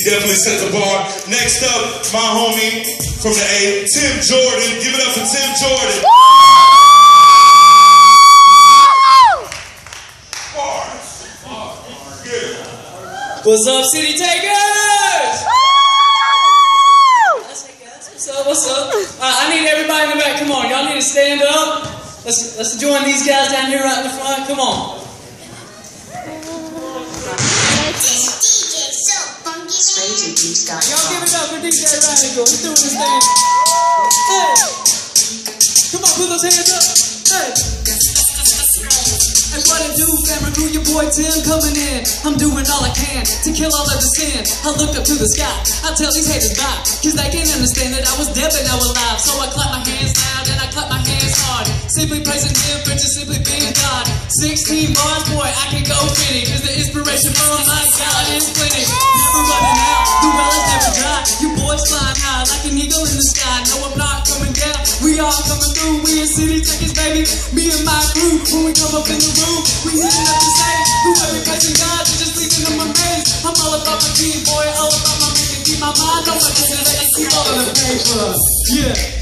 He definitely set the bar. Next up, my homie from the A, Tim Jordan. Give it up for Tim Jordan. What's up, City Takers? What's up? What's up? Uh, I need everybody in the back. Come on, y'all need to stand up. Let's let's join these guys down here right in the front. Come on. Y'all give it up for DJ Radical. He's doing his thing. Hey, come on, put those hands up. Hey. And what I do, family crew, your boy Tim coming in. I'm doing all I can to kill all of the sin. I look up to the sky, I tell these haters bye. Cause they can't understand that I was dead but now alive. So I clap my hands loud and I clap my hands hard. Simply praising him for just simply being God. 16 bars, boy, I can go fitting. Cause the inspiration from my God is plenty. Sky. No, I'm not coming down. We all coming through. We in city takers, baby. Me and my crew, when we come up in the room, we hitting up the same. Whoever praising God, we just leaving them amazed. I'm all about my team, boy, all about my making. Keep my mind on my business, I keep all of the paper. Yeah.